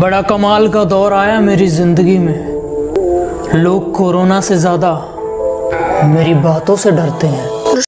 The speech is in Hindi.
बड़ा कमाल का दौर आया मेरी ज़िंदगी में। लोग कोरोना से ज़्यादा मेरी बातों से डरते हैं।